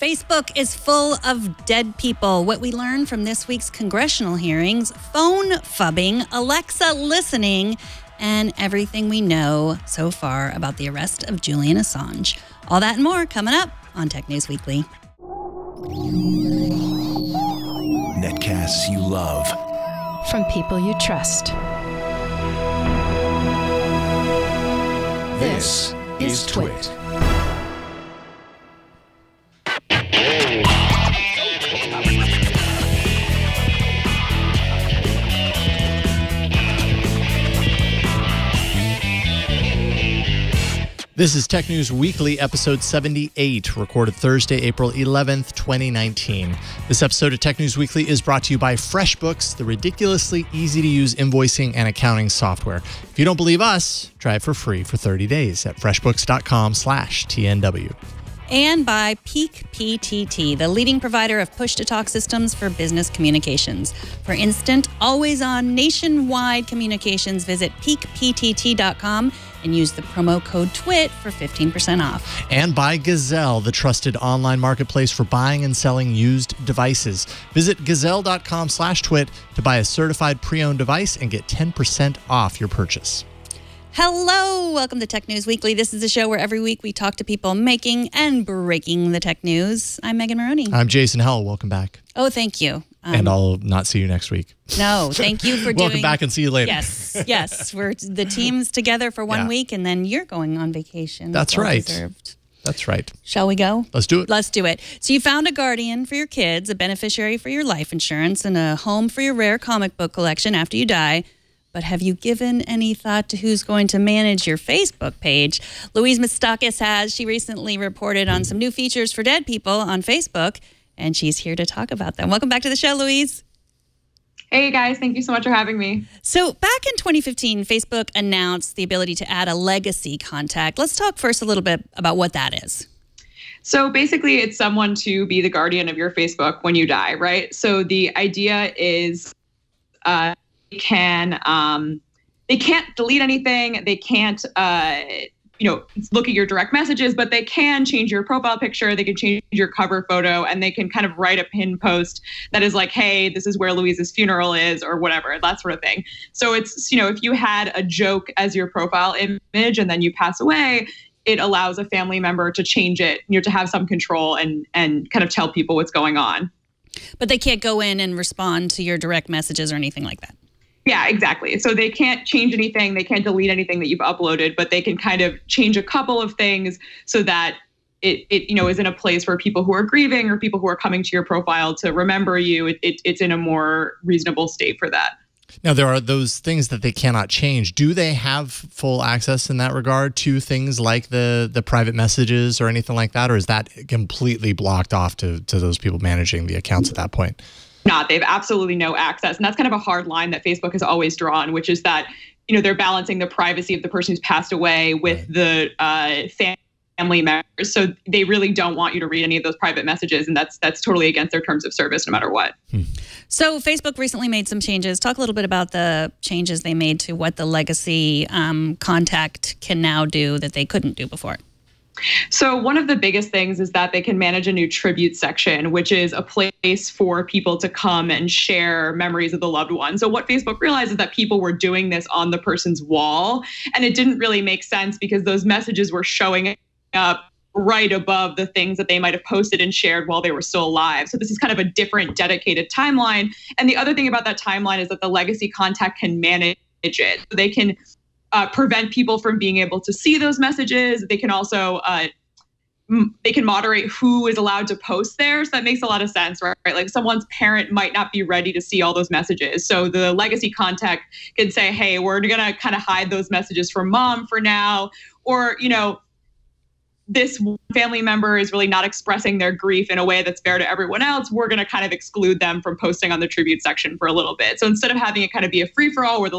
Facebook is full of dead people. What we learned from this week's congressional hearings, phone phubbing, Alexa listening, and everything we know so far about the arrest of Julian Assange. All that and more coming up on Tech News Weekly. Netcasts you love. From people you trust. This is Twit. This is Tech News Weekly, episode 78, recorded Thursday, April 11th, 2019. This episode of Tech News Weekly is brought to you by FreshBooks, the ridiculously easy to use invoicing and accounting software. If you don't believe us, try it for free for 30 days at freshbooks.com slash TNW. And by Peak PTT, the leading provider of push to talk systems for business communications. For instant, always on nationwide communications, visit peakptt.com and use the promo code TWIT for 15% off. And by Gazelle, the trusted online marketplace for buying and selling used devices. Visit gazelle.com slash twit to buy a certified pre-owned device and get 10% off your purchase. Hello, welcome to Tech News Weekly. This is a show where every week we talk to people making and breaking the tech news. I'm Megan Morrone. I'm Jason Howell. Welcome back. oh, thank you. Um, and I'll not see you next week. no, thank you for doing. Welcome back and see you later. Yes, yes, we're the team's together for one Yeah. week, and then you're going on vacation. That's Well right. deserved. That's right. Shall we go? Let's do it. Let's do it. So, you found a guardian for your kids, a beneficiary for your life insurance, and a home for your rare comic book collection after you die. But have you given any thought to who's going to manage your Facebook page? Louise Matsakis has. She recently reported on some new features for dead people on Facebook, and she's here to talk about them. Welcome back to the show, Louise. Hey guys, thank you so much for having me. So, back in 2015, Facebook announced the ability to add a legacy contact. Let's talk first a little bit about what that is. So basically, it's someone to be the guardian of your Facebook when you die, right? So the idea is, uh, they can um, they can't delete anything. They can't, uh, you know, look at your direct messages, but they can change your profile picture. They can change your cover photo, and they can kind of write a pin post that is like, "Hey, this is where Louise's funeral is," or whatever, that sort of thing. So it's you know, if you had a joke as your profile image and then you pass away, it allows a family member to change it, you know, to have some control and and kind of tell people what's going on. But they can't go in and respond to your direct messages or anything like that. Yeah, exactly. So they can't change anything, they can't delete anything that you've uploaded, but they can kind of change a couple of things so that it, it you know is in a place where people who are grieving or people who are coming to your profile to remember you, it, it, it's in a more reasonable state for that. Now, there are those things that they cannot change. Do they have full access in that regard to things like the the private messages or anything like that, or is that completely blocked off to to those people managing the accounts at that point? Not. They have absolutely no access. And that's kind of a hard line that Facebook has always drawn, which is that, you know, they're balancing the privacy of the person who's passed away with the uh, family members. So they really don't want you to read any of those private messages. And that's that's totally against their terms of service no matter what. So, Facebook recently made some changes. Talk a little bit about the changes they made to what the legacy um, contact can now do that they couldn't do before. So, one of the biggest things is that they can manage a new tribute section, which is a place for people to come and share memories of the loved one. So, what Facebook realized is that people were doing this on the person's wall, and it didn't really make sense because those messages were showing up right above the things that they might have posted and shared while they were still alive. So, this is kind of a different dedicated timeline. And the other thing about that timeline is that the legacy contact can manage it. So they can uh, prevent people from being able to see those messages. They can also uh, they can moderate who is allowed to post there. So that makes a lot of sense, right? Like someone's parent might not be ready to see all those messages. So the legacy contact can say, "Hey, we're gonna kind of hide those messages from mom for now," or you know. This family member is really not expressing their grief in a way that's fair to everyone else. We're going to kind of exclude them from posting on the tribute section for a little bit. So instead of having it kind of be a free for all where the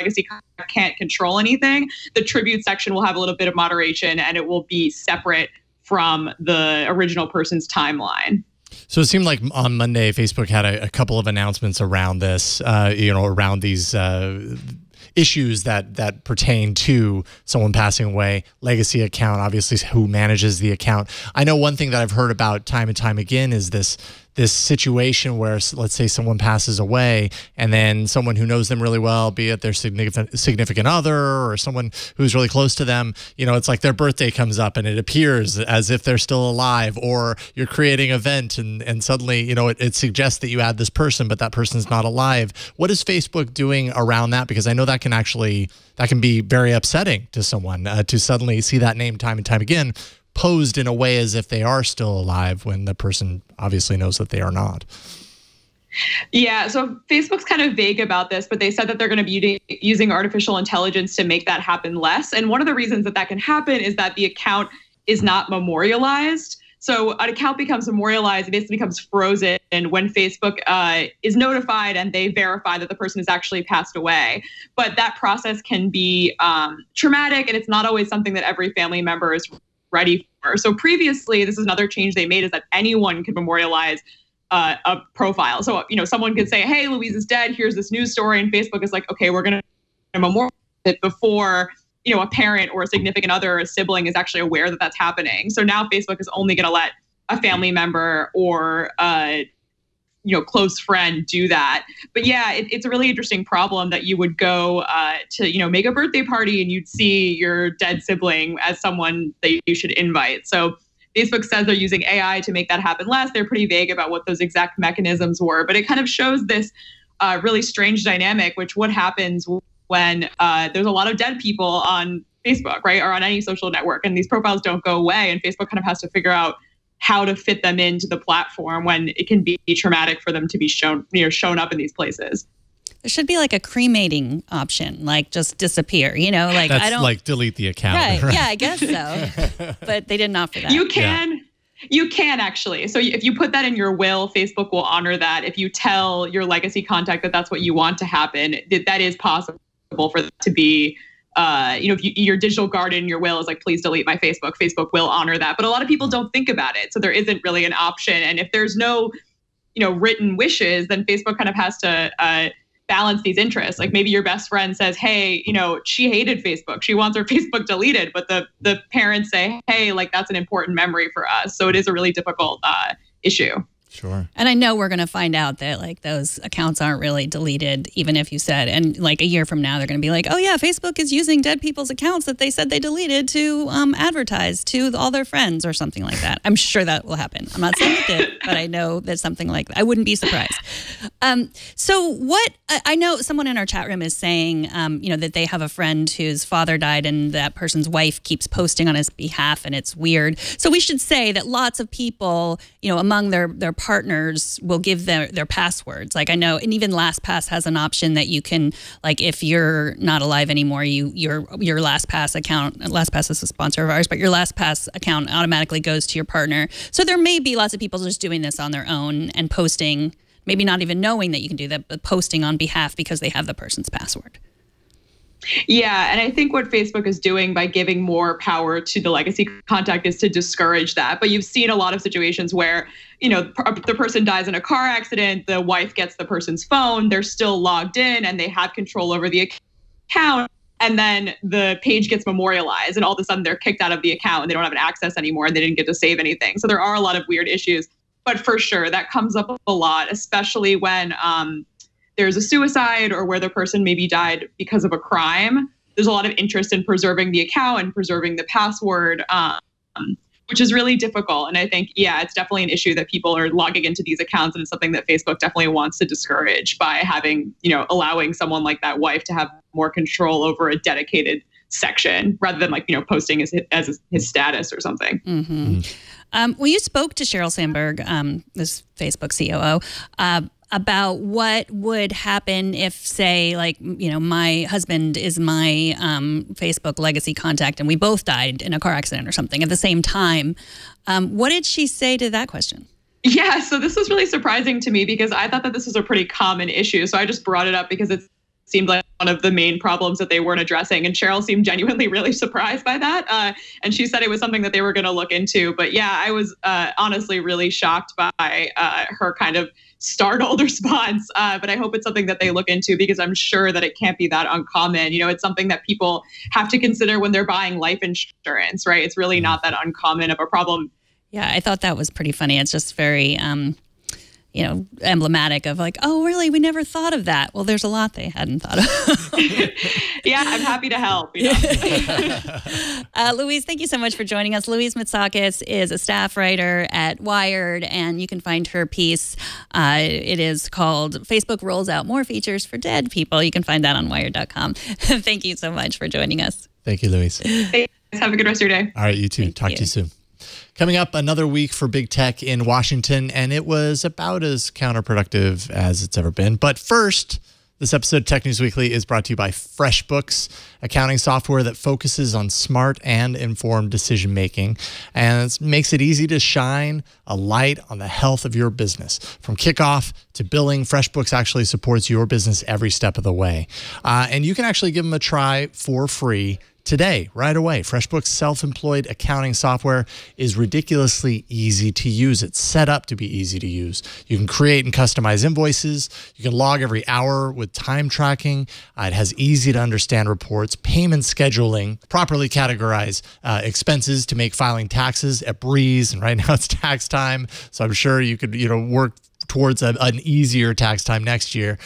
legacy can't control anything, the tribute section will have a little bit of moderation and it will be separate from the original person's timeline. So it seemed like on Monday, Facebook had a, a couple of announcements around this, uh, you know, around these uh, issues that that pertain to someone passing away. Legacy account, obviously, who manages the account. I know one thing that I've heard about time and time again is this this situation where let's say someone passes away and then someone who knows them really well be it their significant significant other or someone who's really close to them you know it's like their birthday comes up and it appears as if they're still alive or you're creating an event and and suddenly you know it, it suggests that you add this person but that person's not alive. What is facebook doing around that? Because i know that can actually that can be very upsetting to someone uh, to suddenly see that name time and time again posed in a way as if they are still alive when the person obviously knows that they are not. Yeah, so Facebook's kind of vague about this, but they said that they're going to be using artificial intelligence to make that happen less. And one of the reasons that that can happen is that the account is not memorialized. So an account becomes memorialized, it basically becomes frozen when Facebook uh, is notified and they verify that the person has actually passed away. But that process can be um, traumatic, and it's not always something that every family member is ready for. So previously, this is another change they made is that anyone can memorialize uh, a profile. So you know, someone could say, "Hey, Louise is dead. Here's this news story," and Facebook is like, "Okay, we're to memorialize it before." You know, a parent or a significant other or a sibling is actually aware that that's happening. So now Facebook is only going to let a family member or uh, you know close friend do that. But yeah it, it's a really interesting problem that you would go uh, to you know make a birthday party and you'd see your dead sibling as someone that you should invite. So facebook says they're using ai to make that happen less. They're pretty vague about what those exact mechanisms were but it kind of shows this uh, really strange dynamic which what happens when uh, there's a lot of dead people on facebook right or on any social network and these profiles don't go away and facebook kind of has to figure out how to fit them into the platform when it can be traumatic for them to be shown you know shown up in these places there should be like a cremating option like just disappear you know like That's i don't like delete the account right, right. yeah i guess so but they didn't offer that you can yeah. You can actually. So if you put that in your will, Facebook will honor that. If you tell your legacy contact that that's what you want to happen, that, that is possible for that to be uh, you know, if you, your digital garden, your will is like, please delete my Facebook. Facebook will honor that. But a lot of people don't think about it. So there isn't really an option. And if there's no, you know, written wishes, then Facebook kind of has to uh, balance these interests. Like maybe your best friend says, hey, you know, she hated Facebook. She wants her Facebook deleted. But the, the parents say, hey, like that's an important memory for us. So it is a really difficult uh, issue. Sure. And I know we're going to find out that like those accounts aren't really deleted, even if you said, and like a year from now, they're going to be like, oh yeah, Facebook is using dead people's accounts that they said they deleted to um, advertise to all their friends or something like that. I'm sure that will happen. I'm not saying it did, but I know that something like that. I wouldn't be surprised. Um, so what I know someone in our chat room is saying, um, you know, that they have a friend whose father died and that person's wife keeps posting on his behalf and it's weird. So we should say that lots of people, you know, among their their partners will give their their passwords. Like I know, and even LastPass has an option that you can, like, if you're not alive anymore, you your your LastPass account. LastPass is a sponsor of ours, but your LastPass account automatically goes to your partner. So there may be lots of people just doing this on their own and posting, maybe not even knowing that you can do that, but posting on behalf because they have the person's password. Yeah, and I think what Facebook is doing by giving more power to the legacy contact is to discourage that. But you've seen a lot of situations where, you know, the person dies in a car accident, the wife gets the person's phone, they're still logged in and they have control over the account. And then the page gets memorialized, and all of a sudden they're kicked out of the account and they don't have an access anymore and they didn't get to save anything. So there are a lot of weird issues. But for sure, that comes up a lot, especially when um, there's a suicide or where the person maybe died because of a crime, there's a lot of interest in preserving the account and preserving the password, um, which is really difficult. And I think, yeah, it's definitely an issue that people are logging into these accounts, and it's something that Facebook definitely wants to discourage by having, you know, allowing someone like that wife to have more control over a dedicated section rather than like you know posting as as his status or something. Mm-hmm. Mm-hmm. Um, well, you spoke to Sheryl Sandberg, um, this Facebook COO, uh, about what would happen if, say, like, you know, my husband is my um, Facebook legacy contact and we both died in a car accident or something at the same time. Um, what did she say to that question? Yeah, so this was really surprising to me because I thought that this was a pretty common issue. So I just brought it up because it seemed like one of the main problems that they weren't addressing. And Sheryl seemed genuinely really surprised by that. Uh, and she said it was something that they were going to look into. But yeah, I was uh, honestly really shocked by uh, her kind of startled response. Uh, but I hope it's something that they look into because I'm sure that it can't be that uncommon. You know, it's something that people have to consider when they're buying life insurance, right? It's really not that uncommon of a problem. Yeah, I thought that was pretty funny. It's just very. Um you know, emblematic of like, oh, really? We never thought of that. Well, there's a lot they hadn't thought of. yeah, I'm happy to help. You know? uh, Louise, thank you so much for joining us. Louise Matsakis is a staff writer at Wired, and you can find her piece. Uh, it is called Facebook Rolls Out More Features for Dead People. You can find that on wired.com. thank you so much for joining us. Thank you, Louise. Thanks. Have a good rest of your day. All right, you too. Thank Talk you. to you soon. Coming up, another week for big tech in Washington, and it was about as counterproductive as it's ever been. But first, this episode of Tech News Weekly is brought to you by FreshBooks, accounting software that focuses on smart and informed decision making and makes it easy to shine a light on the health of your business. From kickoff to billing, FreshBooks actually supports your business every step of the way. Uh, and you can actually give them a try for free today, right away. FreshBooks self employed accounting software is ridiculously easy to use. It's set up to be easy to use. You can create and customize invoices. You can log every hour with time tracking. Uh, it has easy to understand reports, payment scheduling, properly categorize uh, expenses to make filing taxes a breeze. And right now it's tax time. So I'm sure you could, you know, work towards a, an easier tax time next year.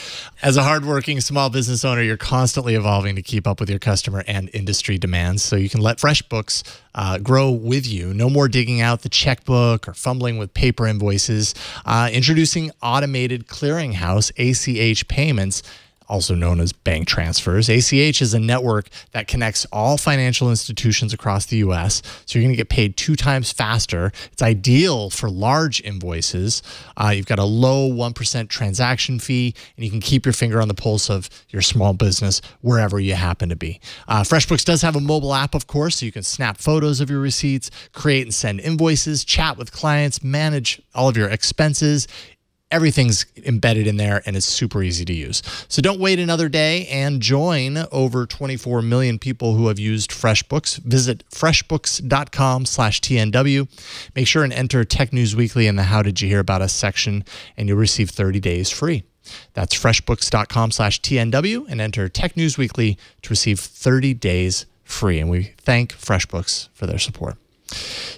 As a hardworking small business owner, you're constantly evolving to keep up with your customer and industry demands. So you can let FreshBooks uh, grow with you. No more digging out the checkbook or fumbling with paper invoices. Uh, introducing automated clearinghouse ACH payments also known as bank transfers. ACH is a network that connects all financial institutions across the US. So you're going to get paid two times faster. It's ideal for large invoices. Uh, you've got a low 1% transaction fee, and you can keep your finger on the pulse of your small business wherever you happen to be. Uh, FreshBooks does have a mobile app, of course, so you can snap photos of your receipts, create and send invoices, chat with clients, manage all of your expenses everything's embedded in there and it's super easy to use. So don't wait another day and join over 24 million people who have used FreshBooks. Visit freshbooks.com slash TNW. Make sure and enter Tech News Weekly in the How Did You Hear About Us section and you'll receive 30 days free. That's freshbooks.com slash TNW and enter Tech News Weekly to receive 30 days free. And we thank FreshBooks for their support.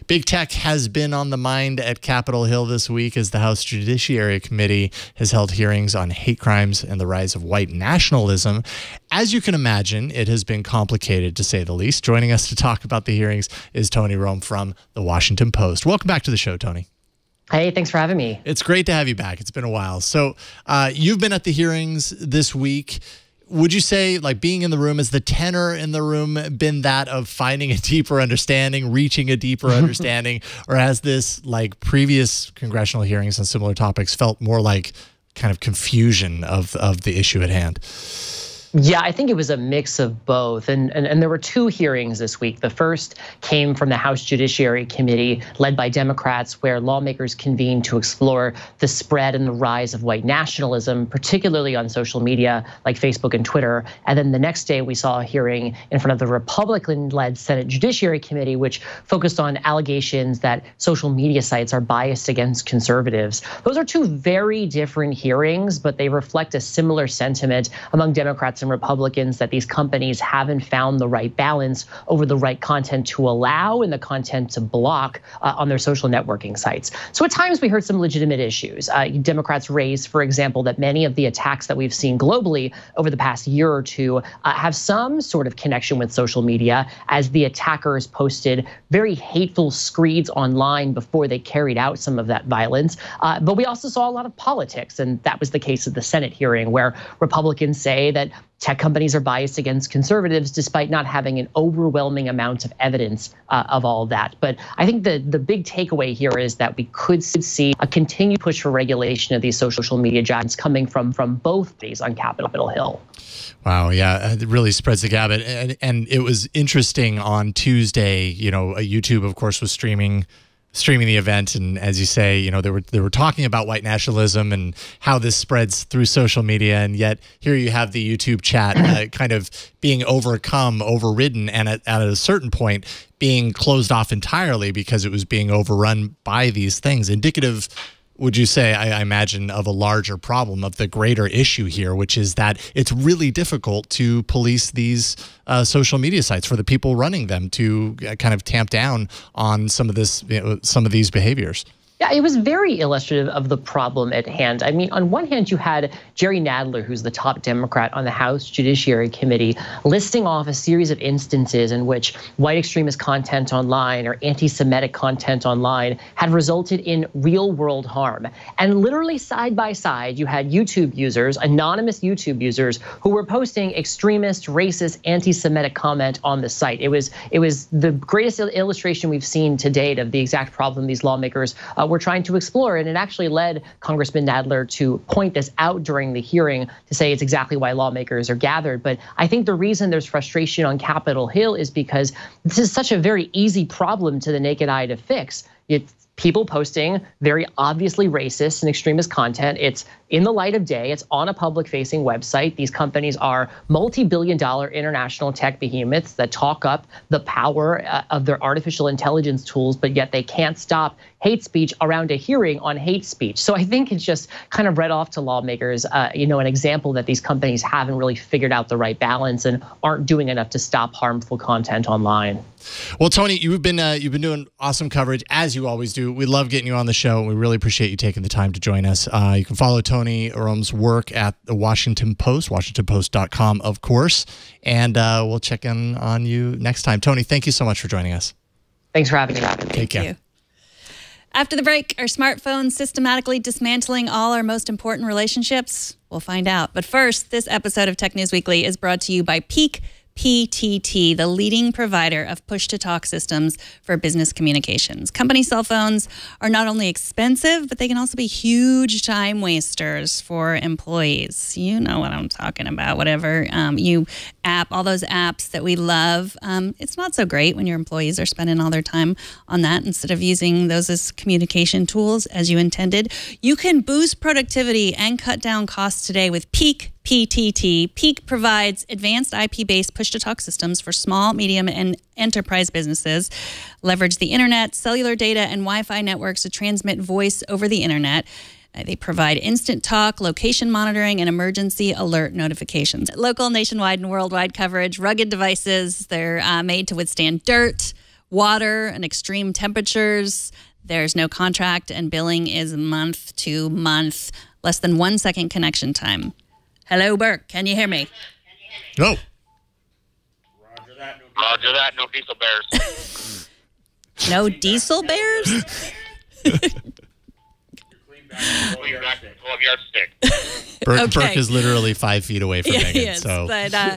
Big tech has been on the mind at Capitol Hill this week as the House Judiciary Committee has held hearings on hate crimes and the rise of white nationalism. As you can imagine, it has been complicated to say the least. Joining us to talk about the hearings is Tony Romm from the Washington Post. Welcome back to the show, Tony. Hey, thanks for having me. It's great to have you back. It's been a while. So, uh, you've been at the hearings this week would you say like being in the room is the tenor in the room been that of finding a deeper understanding reaching a deeper understanding? Or has this like previous congressional hearings on similar topics felt more like kind of confusion of of the issue at hand Yeah, I think it was a mix of both. And, and, and there were two hearings this week. The first came from the House Judiciary Committee, led by Democrats, where lawmakers convened to explore the spread and the rise of white nationalism, particularly on social media like Facebook and Twitter. And then the next day, we saw a hearing in front of the Republican led Senate Judiciary Committee, which focused on allegations that social media sites are biased against conservatives. Those are two very different hearings, but they reflect a similar sentiment among Democrats and Republicans that these companies haven't found the right balance over the right content to allow and the content to block uh, on their social networking sites. So at times we heard some legitimate issues. Uh, Democrats raised, for example, that many of the attacks that we've seen globally over the past year or two uh, have some sort of connection with social media, as the attackers posted very hateful screeds online before they carried out some of that violence. Uh, but we also saw a lot of politics, and that was the case of the Senate hearing, where Republicans say that tech companies are biased against conservatives despite not having an overwhelming amount of evidence uh, of all that. But I think the, the big takeaway here is that we could see a continued push for regulation of these social media giants coming from, from both parties on Capitol Hill. Wow, yeah, it really spreads the gambit, and, and it was interesting on Tuesday. You know, YouTube, of course, was streaming streaming the event, and as you say, you know they were they were talking about white nationalism and how this spreads through social media, and yet here you have the YouTube chat uh, kind of being overcome, overridden, and at, at a certain point being closed off entirely because it was being overrun by these things, indicative would you say, I, I, imagine, of a larger problem, of the greater issue here, which is that it's really difficult to police these uh, social media sites for the people running them to uh, kind of tamp down on some of this, you know, some of these behaviors? Yeah, it was very illustrative of the problem at hand. I mean, on one hand, you had Jerry Nadler, who's the top Democrat on the House Judiciary Committee, listing off a series of instances in which white extremist content online or anti Semitic content online had resulted in real world harm. And literally side by side, you had YouTube users, anonymous YouTube users, who were posting extremist, racist, anti Semitic comment on the site. It was, it was the greatest illustration we've seen to date of the exact problem these lawmakers uh, were trying to explore. And it actually led Congressman Nadler to point this out during the hearing to say it's exactly why lawmakers are gathered. But I think the reason there's frustration on Capitol Hill is because this is such a very easy problem to the naked eye to fix. It's people posting very obviously racist and extremist content. It's in the light of day. It's on a public facing website. These companies are multi billion dollar international tech behemoths that talk up the power uh, of their artificial intelligence tools, but yet they can't stop hate speech around a hearing on hate speech. So I think it's just kind of read off to lawmakers, uh, you know, an example that these companies haven't really figured out the right balance and aren't doing enough to stop harmful content online. Well, Tony, you've been uh, you've been doing awesome coverage as you always do. We love getting you on the show. We really appreciate you taking the time to join us. Uh, you can follow Tony Romm's work at the Washington Post, WashingtonPost.com, of course, and uh, we'll check in on you next time. Tony, thank you so much for joining us. Thanks for having me. Take care. After the break, are smartphones systematically dismantling all our most important relationships? We'll find out. But first, this episode of Tech News Weekly is brought to you by Peak PTT, the leading provider of push to talk systems for business communications. Company cell phones are not only expensive, but they can also be huge time wasters for employees. You know what I'm talking about. Whatever um, you app, all those apps that we love, um, it's not so great when your employees are spending all their time on that instead of using those as communication tools as you intended. You can boost productivity and cut down costs today with Peak PTT. Peak provides advanced IP based push to talk systems for small, medium, and enterprise businesses. Leverage the internet, cellular data, and Wi Fi networks to transmit voice over the internet. Uh, they provide instant talk, location monitoring, and emergency alert notifications. Local, nationwide, and worldwide coverage, rugged devices. They're uh, made to withstand dirt, water, and extreme temperatures. There's no contract, and billing is month to month. Less than one second connection time. Hello, Burke. Can you hear me? No. Roger that. No, Roger that. No diesel bears. no diesel bears? clean back, 12 yard stick. Burke, Okay. Burke is literally five feet away from Yeah, Megan. yes, so but uh,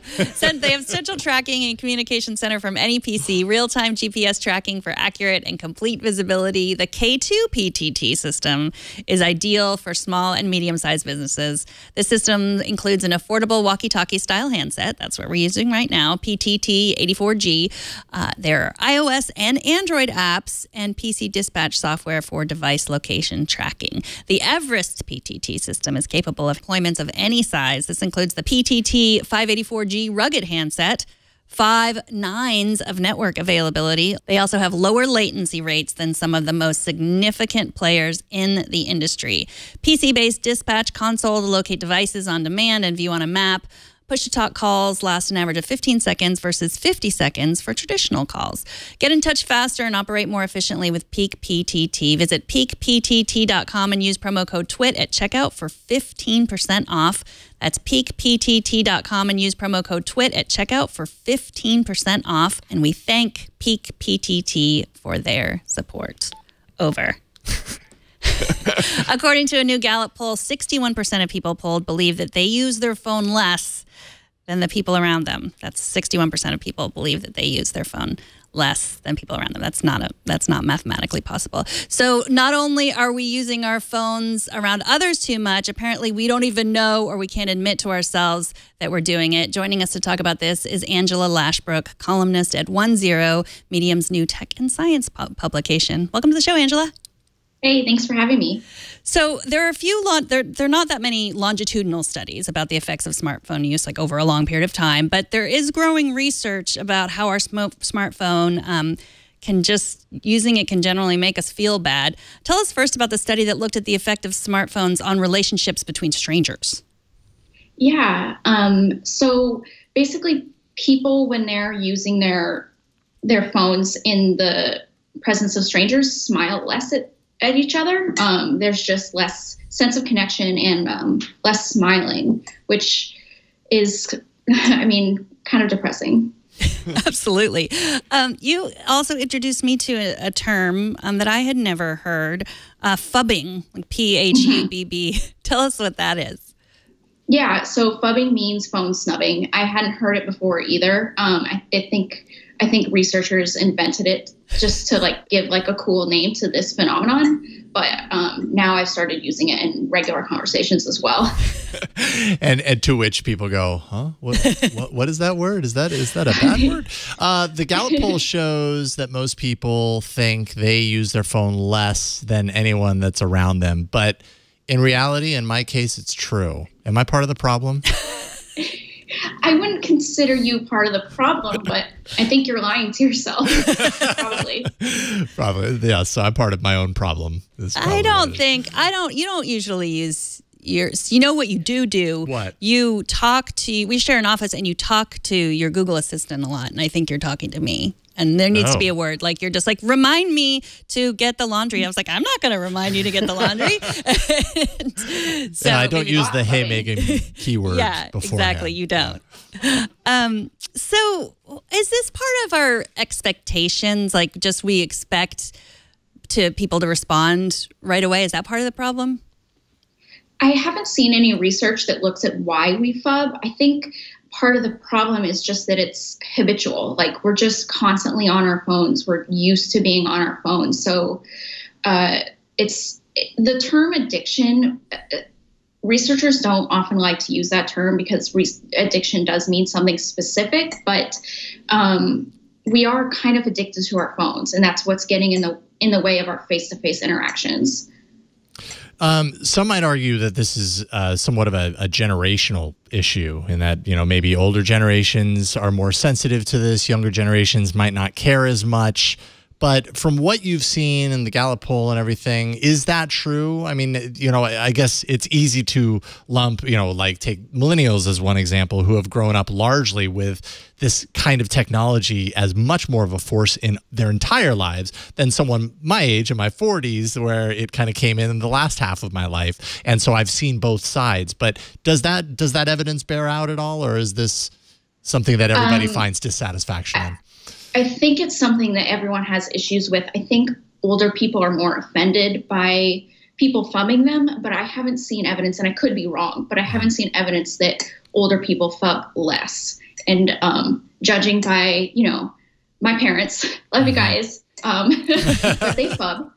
they have central tracking and communication center from any PC, real-time GPS tracking for accurate and complete visibility. The K2 PTT system is ideal for small and medium-sized businesses. The system includes an affordable walkie-talkie style handset. That's what we're using right now. PTT 84G. Uh, there are iOS and Android apps and PC dispatch software for device location tracking. The Everest PTT system is capable of deployments of any size. This includes the PTT 584G rugged handset. Five nines of network availability. They also have lower latency rates than some of the most significant players in the industry. PC based dispatch console to locate devices on demand and view on a map. Push to talk calls last an average of 15 seconds versus 50 seconds for traditional calls. Get in touch faster and operate more efficiently with Peak PTT. Visit peakptt.com and use promo code TWIT at checkout for 15% off. That's peakptt.com and use promo code TWIT at checkout for 15% off. And we thank Peak PTT for their support. Over. According to a new Gallup poll, 61% of people polled believe that they use their phone less than the people around them. That's 61% of people believe that they use their phone less than people around them. That's not a that's not mathematically possible. So not only are we using our phones around others too much, apparently we don't even know or we can't admit to ourselves that we're doing it. Joining us to talk about this is Angela Lashbrook, columnist at One Zero, Medium's new tech and science publication. Welcome to the show, Angela. Hey, thanks for having me. So there are a few long, there there are not that many longitudinal studies about the effects of smartphone use, like over a long period of time. But there is growing research about how our sm- smartphone um, can just using it can generally make us feel bad. Tell us first about the study that looked at the effect of smartphones on relationships between strangers. Yeah. Um, so basically, people when they're using their their phones in the presence of strangers smile less at at each other. Um, there's just less sense of connection and um, less smiling, which is, I mean, kind of depressing. Absolutely. Um, you also introduced me to a, a term um, that I had never heard uh, phubbing, like P H U B B. Tell us what that is. Yeah, so phubbing means phone snubbing. I hadn't heard it before either. Um, I, I think I think researchers invented it just to like give like a cool name to this phenomenon. But um, now I've started using it in regular conversations as well. and and to which people go, huh? What, what what is that word? Is that is that a bad word? Uh, the Gallup poll shows that most people think they use their phone less than anyone that's around them, but in reality, in my case, it's true. Am I part of the problem? I wouldn't consider you part of the problem, but I think you're lying to yourself. Probably. Probably, yeah. So I'm part of my own problem. I don't think I don't. You don't usually use your. You know what you do do? What? You talk to. We share an office, and you talk to your Google Assistant a lot, and I think you're talking to me. And there needs Oh. to be a word like you're just like remind me to get the laundry. I was like, I'm not going to remind you to get the laundry. And so and I don't use the hey Megan keyword. yeah, beforehand. exactly. You don't. Um, so, is this part of our expectations? Like, just we expect to people to respond right away? Is that part of the problem? I haven't seen any research that looks at why we phub. I think part of the problem is just that it's habitual. Like we're just constantly on our phones. We're used to being on our phones. So uh, it's the term addiction. uh, Researchers don't often like to use that term because re- addiction does mean something specific, but um, we are kind of addicted to our phones, and that's what's getting in the in the way of our face-to-face interactions. Um, some might argue that this is uh, somewhat of a, a generational issue, in that you know maybe older generations are more sensitive to this, younger generations might not care as much. But from what you've seen in the Gallup poll and everything, is that true? I mean, you know, I guess it's easy to lump, you know, like take millennials as one example who have grown up largely with this kind of technology as much more of a force in their entire lives than someone my age in my 40s where it kind of came in in the last half of my life. And so I've seen both sides. But does that does that evidence bear out at all or is this something that everybody Um, finds dissatisfaction in I think it's something that everyone has issues with. I think older people are more offended by people phubbing them, but I haven't seen evidence, and I could be wrong, but I haven't seen evidence that older people phub less. And um, judging by, you know, my parents, love you guys, um, but they phub.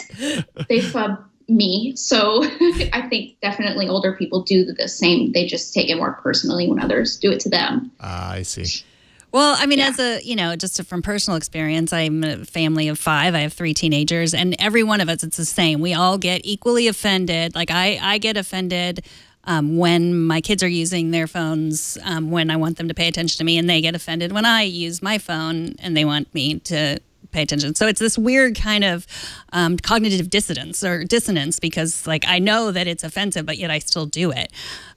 they phub me. So I think definitely older people do the same. They just take it more personally when others do it to them. Ah, I see Well, I mean, as a, you know, just from personal experience, I'm a family of five. I have three teenagers, and every one of us, it's the same. We all get equally offended. Like, I, I get offended um, when my kids are using their phones um, when I want them to pay attention to me, and they get offended when I use my phone and they want me to pay attention. So it's this weird kind of um, cognitive dissonance or dissonance because, like, I know that it's offensive, but yet I still do it.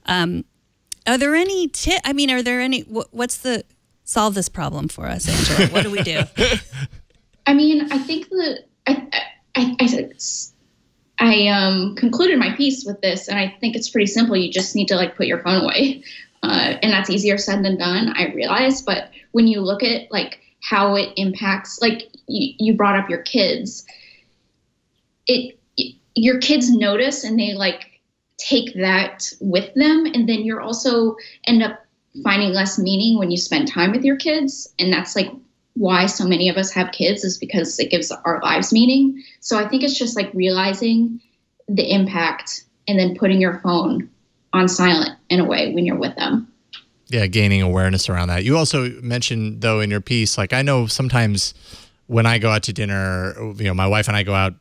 Um, are there any tip? I mean, are there any? Wh- what's the solve this problem for us, Angela? What do we do? I mean, I think that I, I, I, I um, concluded my piece with this, and I think it's pretty simple. You just need to like put your phone away, uh, and that's easier said than done. I realize, but when you look at like how it impacts, like you, you brought up your kids, it your kids notice and they like take that with them, and then you're also end up finding less meaning when you spend time with your kids. And that's like why so many of us have kids is because it gives our lives meaning. So I think it's just like realizing the impact and then putting your phone on silent in a way when you're with them. Yeah, gaining awareness around that. You also mentioned though in your piece, like I know sometimes when I go out to dinner, you know, my wife and I go out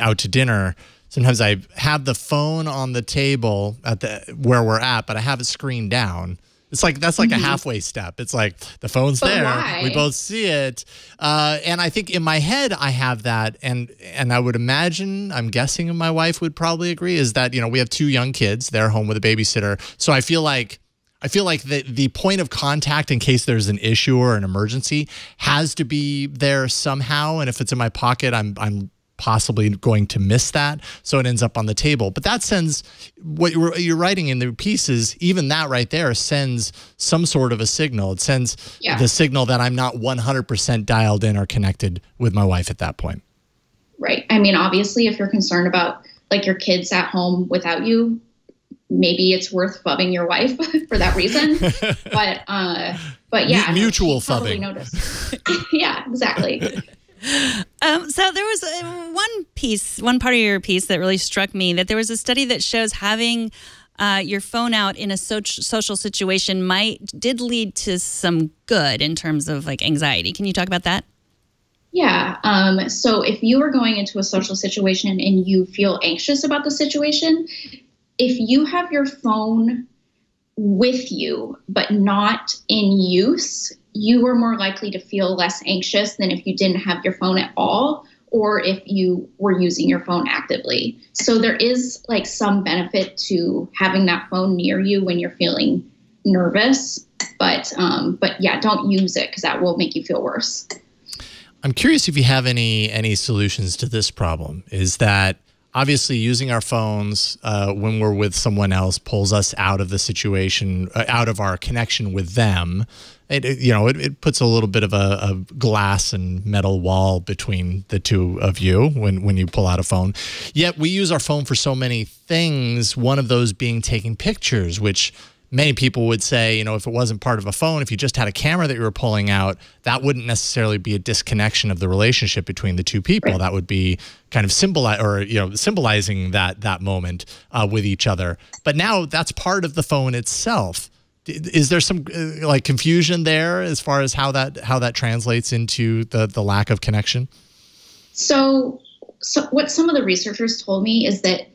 out to dinner. Sometimes I have the phone on the table at the where we're at, but I have it screen down. It's like that's like mm -hmm. a mm-hmm. halfway step. It's like the phone's but there, why? we both see it, uh, and I think in my head I have that, and and I would imagine, I'm guessing my wife would probably agree, is that you know we have two young kids, they're home with a babysitter, so I feel like I feel like the the point of contact in case there's an issue or an emergency has to be there somehow. And if it's in my pocket, I'm I'm possibly going to miss that. So it ends up on the table. But that sends what you're, you're writing in the pieces, even that right there sends some sort of a signal. It sends yeah. the signal that I'm not 100% dialed in or connected with my wife at that point. Right. I mean, obviously, if you're concerned about like your kids at home without you, maybe it's worth phubbing your wife for that reason. but uh, but yeah, mutual phubbing. yeah, exactly. Um, so there was uh, one piece, one part of your piece that really struck me. That there was a study that shows having uh, your phone out in a social situation might did lead to some good in terms of like anxiety. Can you talk about that? Yeah. Um, so if you are going into a social situation and you feel anxious about the situation, if you have your phone with you but not in use, you are more likely to feel less anxious than if you didn't have your phone at all or if you were using your phone actively. So there is like some benefit to having that phone near you when you're feeling nervous, but um, but yeah, don't use it because that will make you feel worse. I'm curious if you have any any solutions to this problem. Is that obviously using our phones uh, when we're with someone else pulls us out of the situation, uh, out of our connection with them. It, it you know, it, it, puts a little bit of a, a, glass and metal wall between the two of you when, when you pull out a phone. Yet we use our phone for so many things, one of those being taking pictures, which many people would say, you know, if it wasn't part of a phone, if you just had a camera that you were pulling out, that wouldn't necessarily be a disconnection of the relationship between the two people. Right. That would be kind of symbolize or you know symbolizing that that moment uh, with each other. But now that's part of the phone itself. Is there some uh, like confusion there as far as how that how that translates into the the lack of connection? So, so what some of the researchers told me is that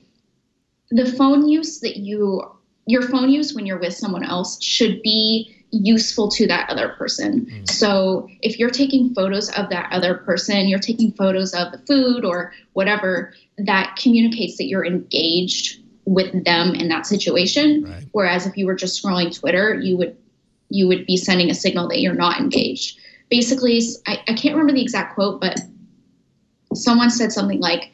the phone use that you your phone use when you're with someone else should be useful to that other person. Mm. So if you're taking photos of that other person, you're taking photos of the food or whatever, that communicates that you're engaged with them in that situation. Right. Whereas if you were just scrolling Twitter, you would you would be sending a signal that you're not engaged. Basically, I, I can't remember the exact quote, but someone said something like,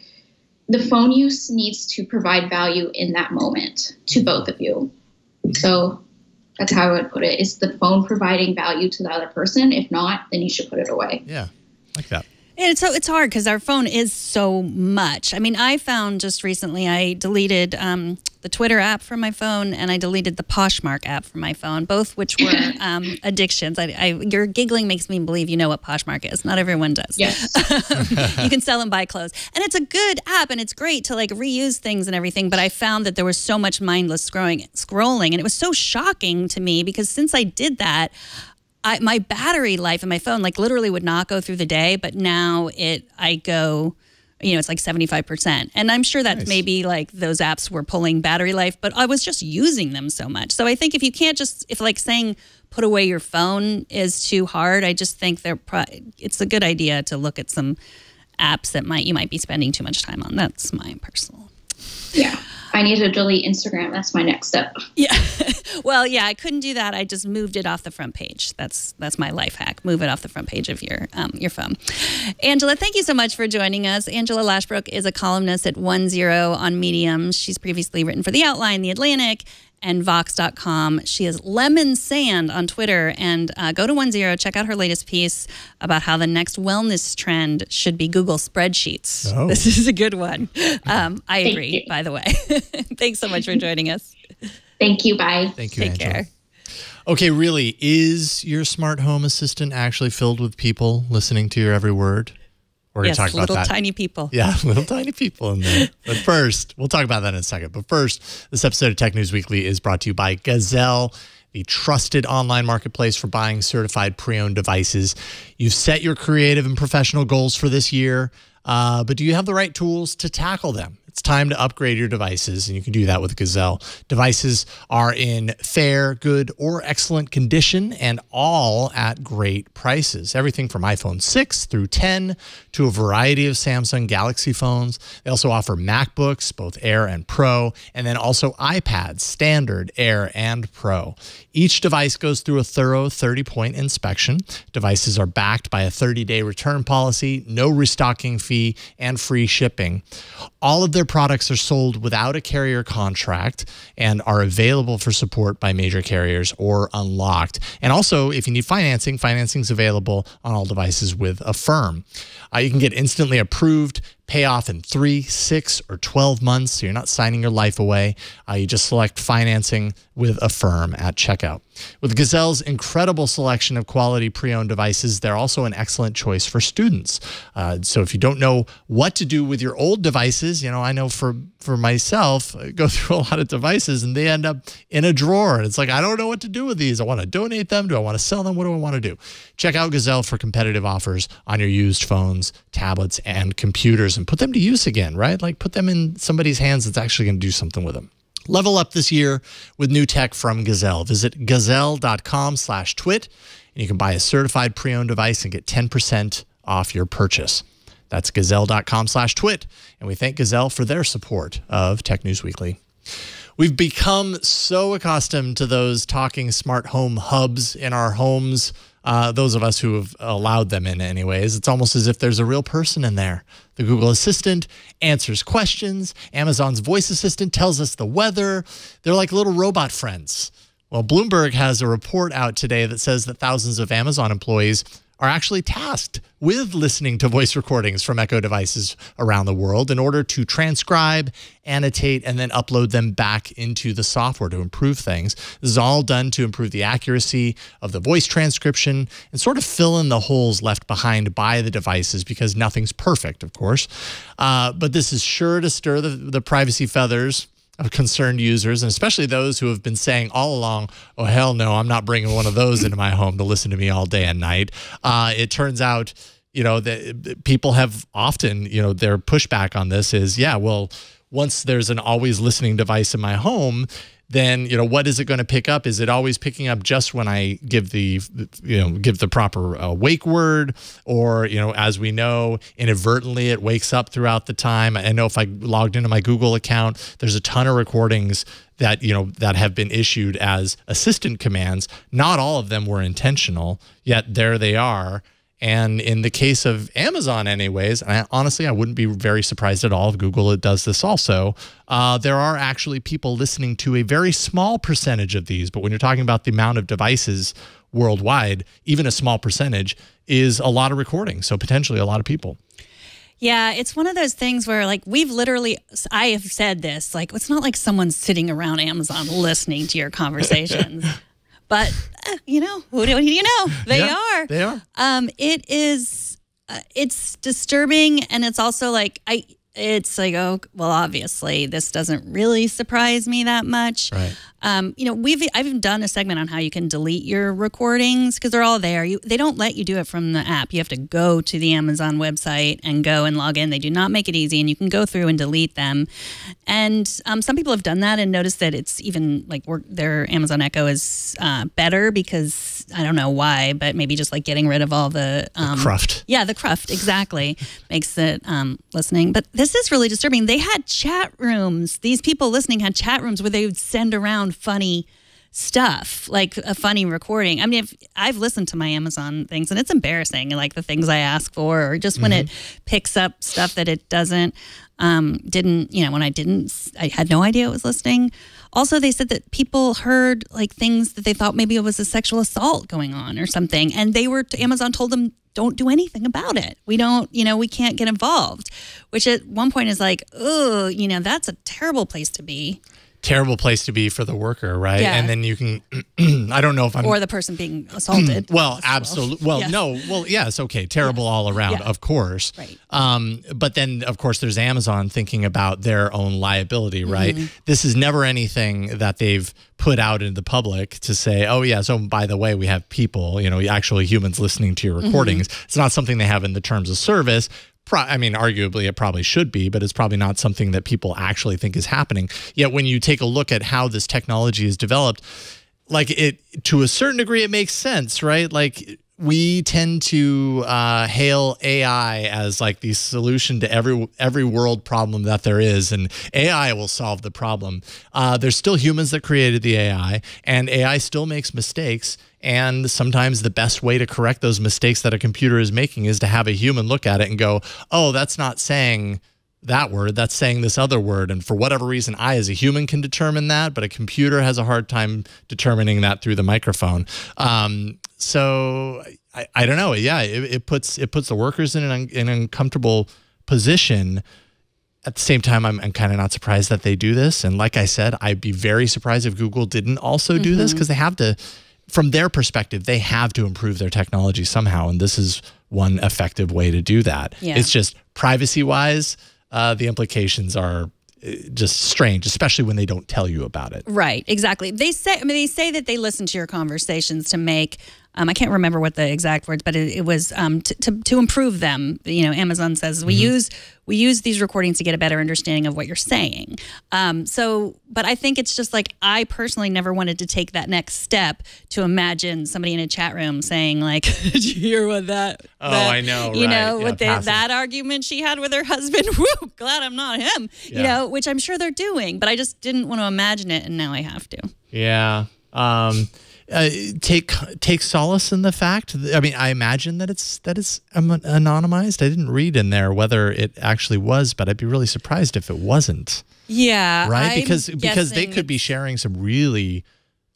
the phone use needs to provide value in that moment to both of you. So that's how I would put it. Is the phone providing value to the other person? If not, then you should put it away. Yeah, like that. And it's so it's hard because our phone is so much. I mean, I found just recently I deleted um, the Twitter app from my phone and I deleted the Poshmark app from my phone, both which were um, addictions. I, I, your giggling makes me believe you know what Poshmark is. Not everyone does. Yes. you can sell and buy clothes, and it's a good app and it's great to like reuse things and everything. But I found that there was so much mindless scrolling, scrolling, and it was so shocking to me because since I did that. I, my battery life in my phone like literally would not go through the day, but now it I go you know, it's like 75%. And I'm sure that nice. maybe like those apps were pulling battery life, but I was just using them so much. So I think if you can't just, if like saying put away your phone is too hard, I just think they're, pro- it's a good idea to look at some apps that might, you might be spending too much time on. That's my personal. Yeah. I need to delete Instagram. That's my next step. Yeah. well, yeah, I couldn't do that. I just moved it off the front page. That's that's my life hack. Move it off the front page of your um, your phone. Angela, thank you so much for joining us. Angela Lashbrook is a columnist at One Zero on Medium. She's previously written for The Outline, The Atlantic, and Vox.com. She is Lemon Sand on Twitter. And uh, go to One Zero, check out her latest piece about how the next wellness trend should be Google spreadsheets. Oh. This is a good one. Um, I agree, by the way. Thanks so much for joining us. Thank you. Bye. Thank you, Take Angela. care. Okay, really, is your smart home assistant actually filled with people listening to your every word? We're yes, going to talk little about that. Little tiny people. Yeah, little tiny people in there. But first, we'll talk about that in a second. But first, this episode of Tech News Weekly is brought to you by Gazelle, the trusted online marketplace for buying certified pre owned devices. You've set your creative and professional goals for this year, uh, but do you have the right tools to tackle them? It's time to upgrade your devices, and you can do that with Gazelle. Devices are in fair, good, or excellent condition and all at great prices. Everything from iPhone 6 through 10 to a variety of Samsung Galaxy phones. They also offer MacBooks, both Air and Pro, and then also iPads, Standard, Air, and Pro. Each device goes through a thorough 30 point inspection. Devices are backed by a 30 day return policy, no restocking fee, and free shipping. All of their products are sold without a carrier contract and are available for support by major carriers or unlocked. And also, if you need financing, financing is available on all devices with Affirm. Uh, you can get instantly approved pay off in three, six, or 12 months. So you're not signing your life away. Uh, you just select financing with Affirm at checkout. With Gazelle's incredible selection of quality pre owned devices, they're also an excellent choice for students. Uh, so if you don't know what to do with your old devices, you know, I know for, for myself, I go through a lot of devices and they end up in a drawer. And it's like, I don't know what to do with these. I want to donate them. Do I want to sell them? What do I want to do? Check out Gazelle for competitive offers on your used phones, tablets, and computers and put them to use again, right? Like put them in somebody's hands that's actually going to do something with them. Level up this year with new tech from Gazelle. Visit gazelle.com slash twit, and you can buy a certified pre-owned device and get 10% off your purchase. That's gazelle.com slash twit. And we thank Gazelle for their support of Tech News Weekly. We've become so accustomed to those talking smart home hubs in our homes uh, those of us who have allowed them in, anyways. It's almost as if there's a real person in there. The Google Assistant answers questions. Amazon's voice assistant tells us the weather. They're like little robot friends. Well, Bloomberg has a report out today that says that thousands of Amazon employees are actually tasked with listening to voice recordings from Echo devices around the world in order to transcribe, annotate, and then upload them back into the software to improve things. This is all done to improve the accuracy of the voice transcription and sort of fill in the holes left behind by the devices because nothing's perfect, of course. Uh, but this is sure to stir the, the privacy feathers of concerned users, and especially those who have been saying all along, oh, hell no, I'm not bringing one of those into my home to listen to me all day and night. Uh, it turns out, you know, that people have often, you know, their pushback on this is, yeah, well, once there's an always listening device in my home, then you know what is it going to pick up? Is it always picking up just when i give the you know give the proper uh, wake word? Or you know as we know inadvertently it wakes up throughout the time. I know if i logged into my google account there's a ton of recordings that you know that have been issued as assistant commands. Not all of them were intentional yet there they are and in the case of Amazon, anyways, I, honestly, I wouldn't be very surprised at all if Google it does this also. Uh, there are actually people listening to a very small percentage of these, but when you're talking about the amount of devices worldwide, even a small percentage is a lot of recordings. So potentially a lot of people. Yeah, it's one of those things where, like, we've literally, I have said this, like, it's not like someone's sitting around Amazon listening to your conversations. but, uh, you know, what do you know? They Yeah, are. They are. Um, it is, uh, it's disturbing. And it's also like, I, it's like, oh, well, obviously, this doesn't really surprise me that much. Right. Um, you know, we've I've done a segment on how you can delete your recordings because they're all there. You they don't let you do it from the app. You have to go to the Amazon website and go and log in. They do not make it easy, and you can go through and delete them. And um, some people have done that and noticed that it's even like work, their Amazon Echo is uh, better because I don't know why, but maybe just like getting rid of all the um, Cruft. yeah, the cruft exactly makes it um, listening. But this is really disturbing. They had chat rooms. These people listening had chat rooms where they would send around funny stuff, like a funny recording. I mean, if I've listened to my Amazon things and it's embarrassing, like the things I ask for, or just when it picks up stuff that it doesn't, um, didn't, you know, when I didn't, I had no idea it was listening. Also, they said that people heard like things that they thought maybe it was a sexual assault going on or something, and they were Amazon told them don't do anything about it. We don't, you know, we can't get involved. Which at one point is like, oh, you know, that's a terrible place to be. Terrible place to be for the worker, right? Yeah. And then you can, I don't know if I'm or the person being assaulted. Well, absolutely. Well, Yes. no. Well, yes. Okay. Terrible all around, Yeah. of course. Right. Um, but then, of course, there's Amazon thinking about their own liability, right? Mm-hmm. This is never anything that they've put out into the public to say, oh, yeah, so by the way, we have people, you know, actually humans listening to your Mm-hmm. recordings. It's not something they have in the terms of service. Pro- I mean, arguably, it probably should be, but it's probably not something that people actually think is happening. Yet, when you take a look at how this technology is developed, like it to a certain degree it makes sense right like we tend to uh, hail AI as like the solution to every every world problem that there is, and AI will solve the problem. Uh, there's still humans that created the AI, and AI still makes mistakes. And sometimes the best way to correct those mistakes that a computer is making is to have a human look at it and go, "Oh, that's not saying." that word that's saying this other word and for whatever reason i as a human can determine that but a computer has a hard time determining that through the microphone um, so I, I don't know. Yeah it, it puts it puts the workers in an, un- an uncomfortable position. At the same time i'm, I'm kind of not surprised that they do this. And like i said i'd be very surprised if google didn't also do this because they have to from their perspective they have to improve their technology somehow. And this is one effective way to do that. Yeah. it's just privacy wise uh, the implications are uh, just strange especially when they don't tell you about it. Right, exactly. They say, I mean, they say that they listen to your conversations to make. Um, I can't remember what the exact words, but it, it was um, to, to to improve them. You know, Amazon says we use we use these recordings to get a better understanding of what you're saying. Um, so, but I think it's just like I personally never wanted to take that next step to imagine somebody in a chat room saying like, "Did you hear what that?" Oh, that-" I know, You right. know, Yeah, with the, that argument she had with her husband. Woo, glad I'm not him. You know, which I'm sure they're doing, but I just didn't want to imagine it, and now I have to. Yeah. Um, uh, take take solace in the fact. I mean, I imagine that it's that it's anonymized. I didn't read in there whether it actually was, but I'd be really surprised if it wasn't. Yeah, Right? I'm because because they could be sharing some really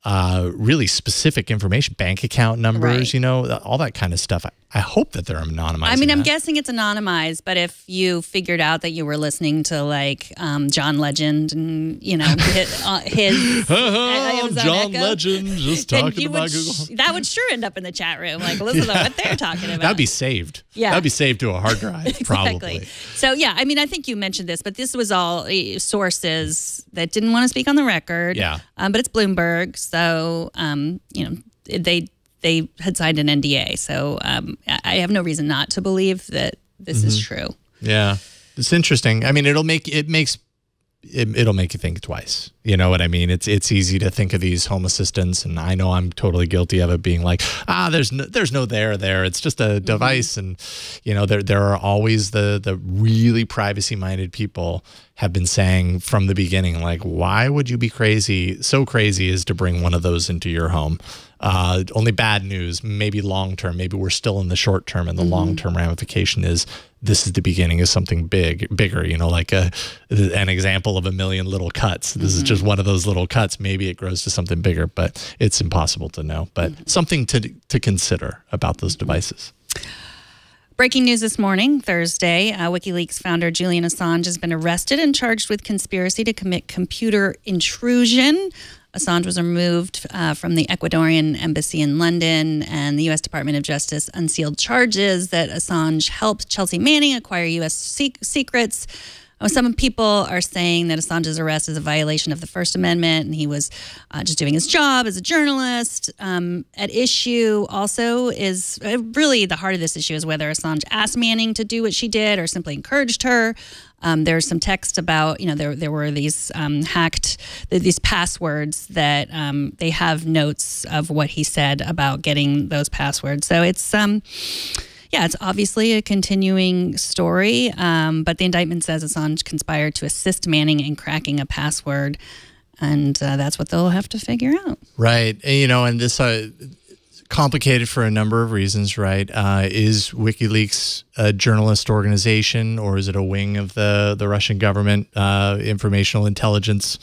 uh really specific information bank account numbers Right. you know all that kind of stuff i, I hope that they're anonymized. I mean, I'm that. guessing it's anonymized, but if you figured out that you were listening to like um, John Legend and you know his, uh, his John Echo, Legend just talking about Google. that would sure end up in the chat room. Like, listen to what they're talking about. That'd be saved. Yeah. That'd be saved to a hard drive, Exactly. probably. So yeah, I mean, I think you mentioned this, but this was all uh, sources that didn't want to speak on the record. Yeah. Um, but it's Bloomberg, so um, you know they they had signed an NDA, so um, I have no reason not to believe that this is Mm-hmm. true. Yeah. It's interesting. I mean, it'll make it makes it, it'll make you think twice. You know what I mean? It's it's easy to think of these home assistants, and I know I'm totally guilty of it, being like, ah, there's no there's no there there. It's just a device, and you know there there are always the the really privacy minded people have been saying from the beginning, like, why would you be crazy so crazy as to bring one of those into your home? Uh, only bad news, maybe long term. Maybe we're still in the short term, and the long term ramification is this is the beginning of something big, bigger. You know, like a an example of a million little cuts. This is just one of those little cuts. Maybe it grows to something bigger, but it's impossible to know. But something to to consider about those devices. Breaking news this morning, Thursday, uh, WikiLeaks founder Julian Assange has been arrested and charged with conspiracy to commit computer intrusion. Assange was removed uh, from the Ecuadorian embassy in London, and the U.S. Department of Justice unsealed charges that Assange helped Chelsea Manning acquire U.S. sec- secrets. Some people are saying that Assange's arrest is a violation of the First Amendment, and he was uh, just doing his job as a journalist. Um, at issue also is uh, really the heart of this issue is whether Assange asked Manning to do what she did or simply encouraged her. Um, there's some text about, you know, there there were these um, hacked these passwords that um, they have notes of what he said about getting those passwords. So it's um, yeah, it's obviously a continuing story, um, but the indictment says Assange conspired to assist Manning in cracking a password, and uh, that's what they'll have to figure out. Right. And, you know, and this uh, complicated for a number of reasons, right? Uh, is WikiLeaks a journalist organization, or is it a wing of the the Russian government uh, informational intelligence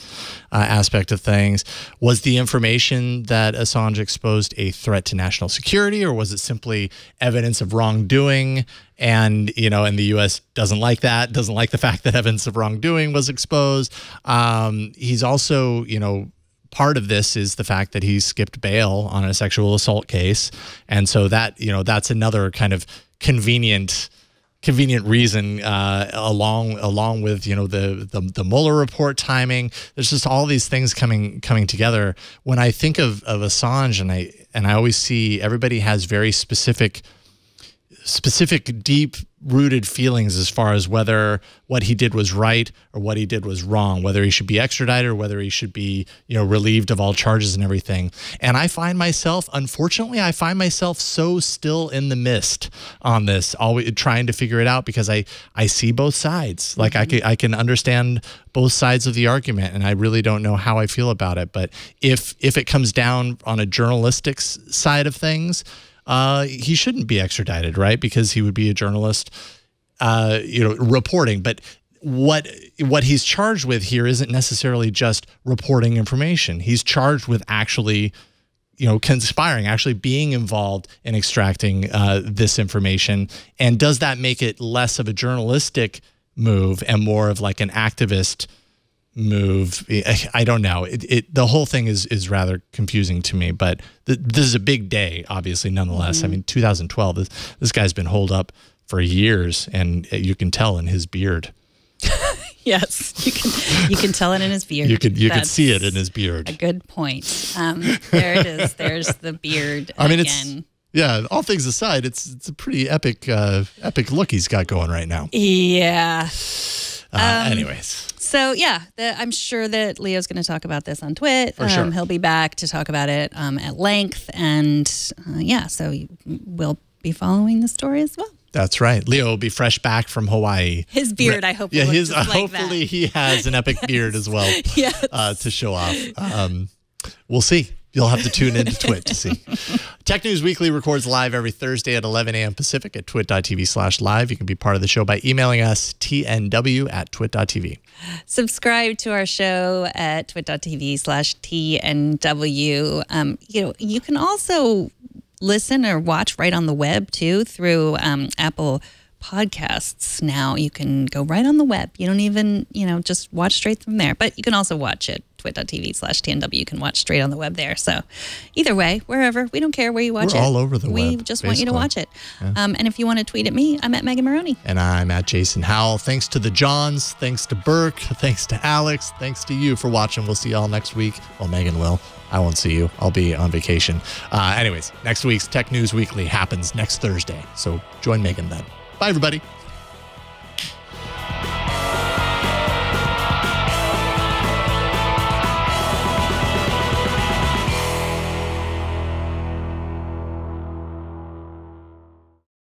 uh, aspect of things? Was the information that Assange exposed a threat to national security, or was it simply evidence of wrongdoing? And you know, and the U.S. doesn't like that. Doesn't like the fact that evidence of wrongdoing was exposed. Um, he's also, you know, part of this is the fact that he skipped bail on a sexual assault case, and so that you know that's another kind of convenient convenient reason uh, along along with you know the, the the Mueller report timing. There's just all these things coming coming together. When I think of of Assange, and I and I always see everybody has very specific specific deep rooted feelings as far as whether what he did was right or what he did was wrong, whether he should be extradited or whether he should be, you know, relieved of all charges and everything. And I find myself, unfortunately, I find myself so still in the mist on this, always trying to figure it out because I I see both sides. Like I mm-hmm. can I can understand both sides of the argument, and I really don't know how I feel about it. But if if it comes down on a journalistic side of things uh, he shouldn't be extradited, right? Because he would be a journalist, uh, you know, reporting. But what what he's charged with here isn't necessarily just reporting information. He's charged with actually, you know, conspiring, actually being involved in extracting uh, this information. And does that make it less of a journalistic move and more of like an activist? Move. I don't know. It, it, the whole thing is is rather confusing to me. But th- this is a big day, obviously. Nonetheless, mm-hmm. I mean, 2012. This this guy's been holed up for years, and you can tell in his beard. yes, you can. You can tell it in his beard. You could you could see it in his beard. A good point. Um, there it is. There's the beard. I mean, again. it's yeah. All things aside, it's it's a pretty epic uh, epic look he's got going right now. Yeah. Uh, um, anyways. So yeah, the, I'm sure that Leo's going to talk about this on Twit. For sure. Um, he'll be back to talk about it um, at length, and uh, yeah, so we'll be following the story as well. That's right. Leo will be fresh back from Hawaii. His beard, I hope. Yeah, his. Like hopefully, that. he has an epic beard as well. yes. uh, to show off. Um, we'll see. You'll have to tune into Twit to see. Tech News Weekly records live every Thursday at 11 a.m. Pacific at twit.tv slash live. You can be part of the show by emailing us tnw at twit.tv. Subscribe to our show at twit.tv slash tnw. Um, you know, you can also listen or watch right on the web too through um, Apple podcasts now. You can go right on the web. You don't even, you know, just watch straight from there. But you can also watch it twit.tv slash TNW. You can watch straight on the web there. So either way, wherever, we don't care where you watch We're it. all over the we web. We just basically. want you to watch it. Yeah. Um, and if you want to tweet at me, I'm at Megan Morrone. And I'm at Jason Howell. Thanks to the Johns. Thanks to Burke. Thanks to Alex. Thanks to you for watching. We'll see y'all next week. Well, Megan will. I won't see you. I'll be on vacation. Uh, anyways, next week's Tech News Weekly happens next Thursday. So join Megan then. Bye, everybody.